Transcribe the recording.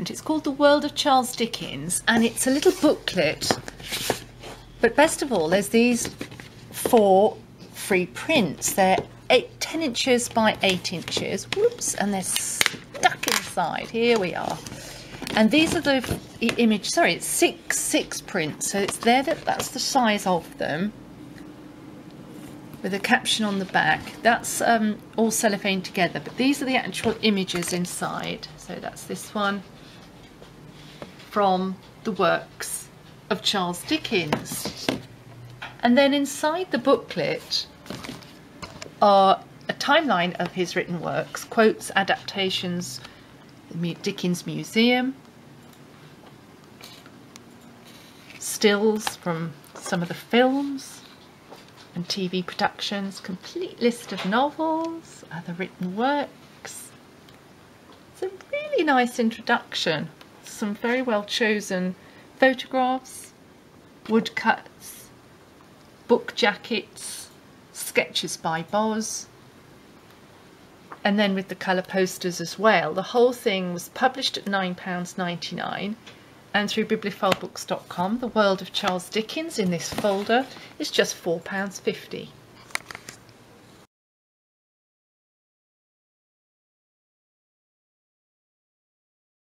different. It's called The World of Charles Dickens and it's a little booklet. But best of all, there's these four free prints. They're eight, 10 inches by 8 inches. Whoops, and they're stuck inside. Here we are. And these are the image, sorry, it's six, six prints. So it's there that that's the size of them with a caption on the back. That's um, all cellophane together, but these are the actual images inside. So that's this one from the works of Charles Dickens. And then inside the booklet are a timeline of his written works, quotes, adaptations, the Dickens Museum, stills from some of the films and TV productions, complete list of novels, other written works. It's a really nice introduction, some very well chosen photographs, woodcuts, book jackets, sketches by Boz, and then with the colour posters as well. The whole thing was published at £9.99 and through bibliophilebooks.com, The World of Charles Dickens in this folder is just £4.50.